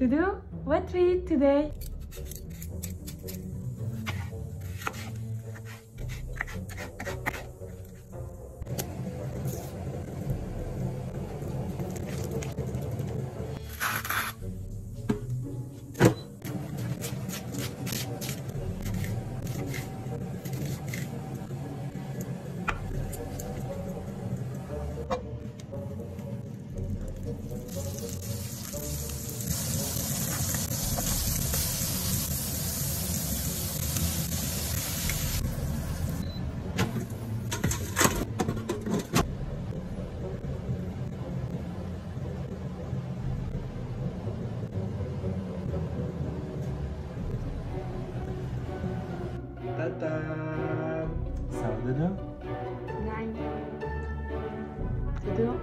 To do what we eat tata. Ça va, Dada Nine. Dodo,